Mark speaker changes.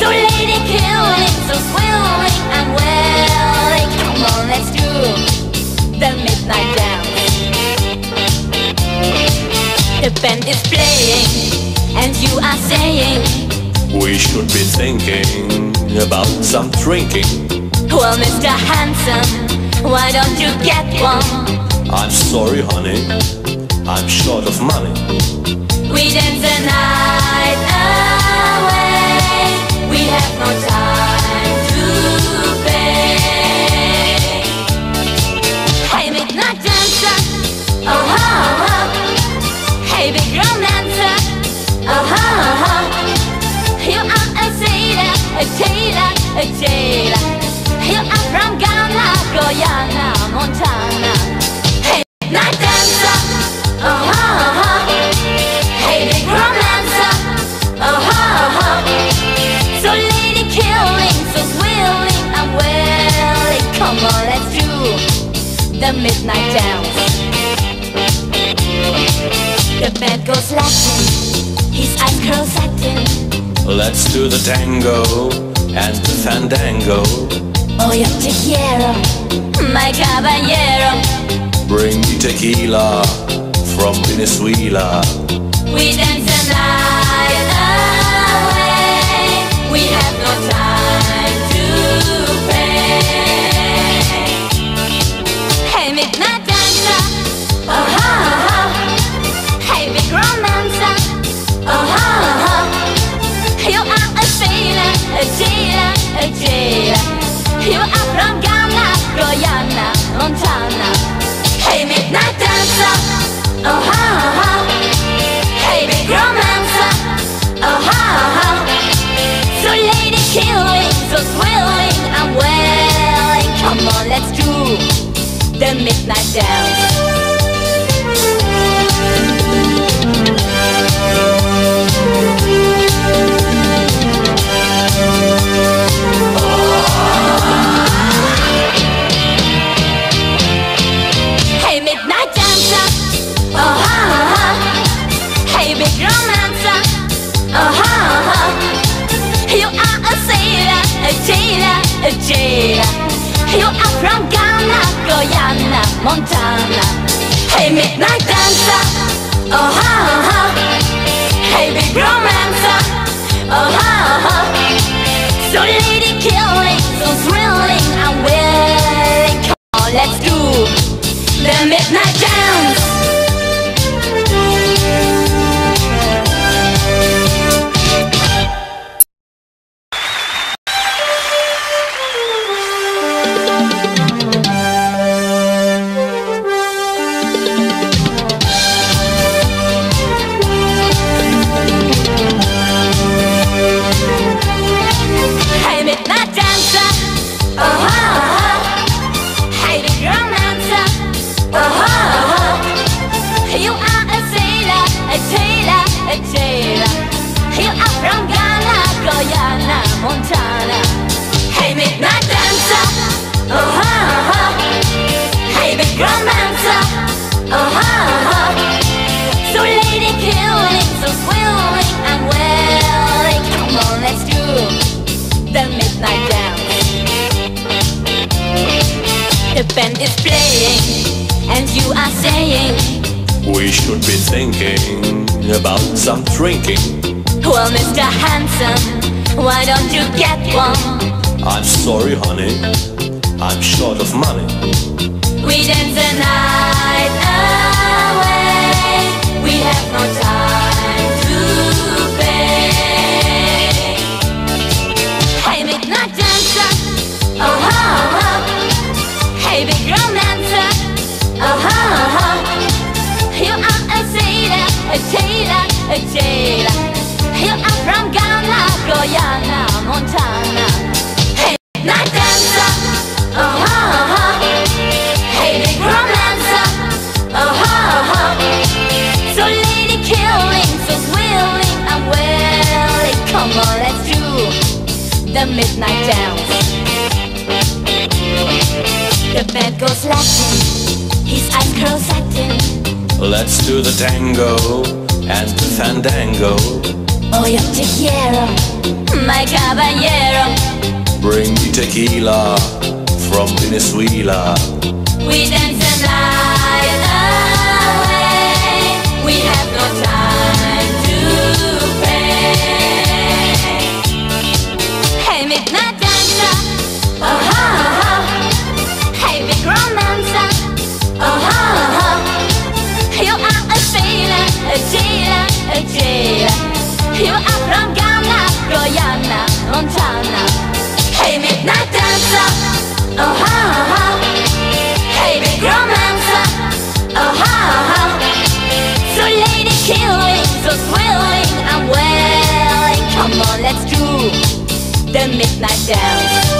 Speaker 1: So lady killing, so Come on, let's do the midnight dance. The band is playing and you are saying
Speaker 2: We should be thinking about some drinking.
Speaker 1: Well, Mr. Handsome, why don't you get one?
Speaker 2: I'm sorry, honey, I'm short of money.
Speaker 1: We dance the night. Jailer. You are from Ghana, Guyana, Montana. Hey, midnight dancer, oh ho ho. Hey, big romancer, oh ho ho. So lady killing, so willing, I'm willing. Come on, let's do the midnight dance. The bed goes Latin, his eyes curl satin.
Speaker 2: Let's do the tango and the fandango.
Speaker 1: Oh, yo te quiero, my caballero.
Speaker 2: Bring me tequila from Venezuela.
Speaker 1: We dance midnight dancer, oh ha ha. Romancer, oh ha ha. So lady killing, so I'm. Come on, let's do the midnight dance. Montana. Hey, midnight dancer, oh ha ha. Hey, big romancer, oh ha ha. So lady killing, so thrilling, I'm willing. Come on, let's do the midnight dance. The midnight dance. The band is playing, and you are saying,
Speaker 2: We should be thinking about some drinking.
Speaker 1: Well, Mr. Handsome, why don't you get one?
Speaker 2: I'm sorry, honey, I'm short of money.
Speaker 1: We dance the night bed Latin, his eyes curl satin.
Speaker 2: Let's do the tango and the fandango.
Speaker 1: Oh, yo te quiero, my caballero.
Speaker 2: Bring me tequila from Venezuela.
Speaker 1: We dance the night chilling, so thrilling, I'm willing. Come on, let's do the midnight dance